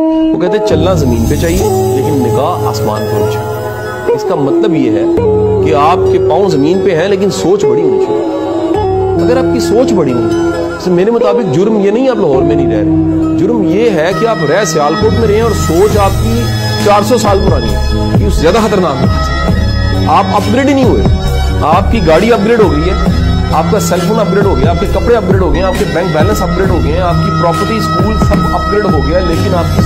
वो कहते, चलना ज़मीन पे चाहिए, लेकिन निगाह आसमान पे होनी चाहिए। इसका मतलब ये है कि आपके पाँव ज़मीन पे हैं, लेकिन सोच बड़ी होनी चाहिए। अगर आपकी सोच बड़ी नहीं तो मेरे मुताबिक जुर्म ये नहीं आप लाहौर में नहीं रह रहे जुर्म ये है कि आप रह सियालकोट में रहे और सोच आपकी 400 साल पुरानी है कि ज़्यादा खतरनाक है आप अपग्रेड ही नहीं हुए। आपकी गाड़ी अपग्रेड हो गई है, आपका सेलफोन अपग्रेड हो गया, आपके कपड़े अपग्रेड हो गए, आपके बैंक बैलेंस अपग्रेड हो गए, आपकी प्रॉपर्टी स्कूल सब अपग्रेड हो गया, लेकिन आपकी